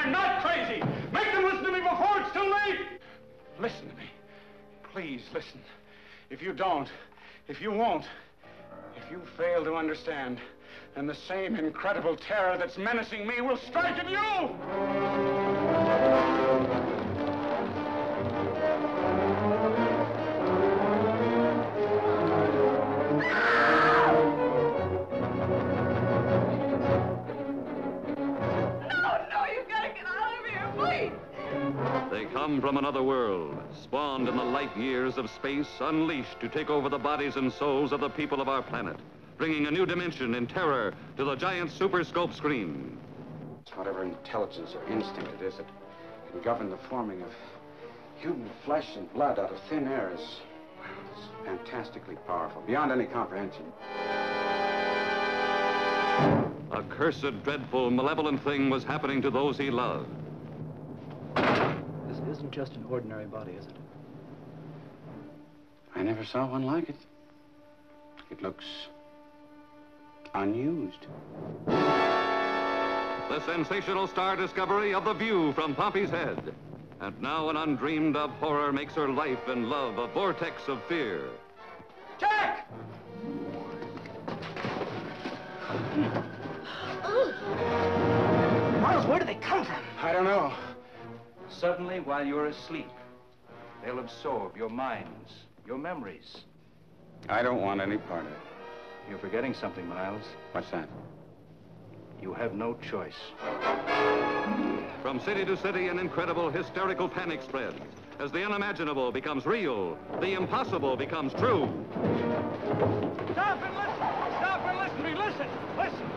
are not crazy. Make them listen to me before it's too late. Listen to me. Please listen. If you don't, if you won't, if you fail to understand, then the same incredible terror that's menacing me will strike at you! They come from another world, spawned in the light years of space, unleashed to take over the bodies and souls of the people of our planet, bringing a new dimension in terror to the giant Superscope screen. Whatever intelligence or instinct it is that can govern the forming of human flesh and blood out of thin air is, is fantastically powerful, beyond any comprehension. A cursed, dreadful, malevolent thing was happening to those he loved. This isn't just an ordinary body, is it? I never saw one like it. It looks unused. The sensational star discovery of The View from Pompey's Head. And now an undreamed of horror makes her life and love a vortex of fear. Jack! Oh. Miles, where do they come from? I don't know. Suddenly, while you're asleep, they'll absorb your minds, your memories. I don't want any part of it. You're forgetting something, Miles. What's that? You have no choice. From city to city, an incredible hysterical panic spreads. As the unimaginable becomes real, the impossible becomes true. Stop and listen! Stop and listen to me! Listen! Listen!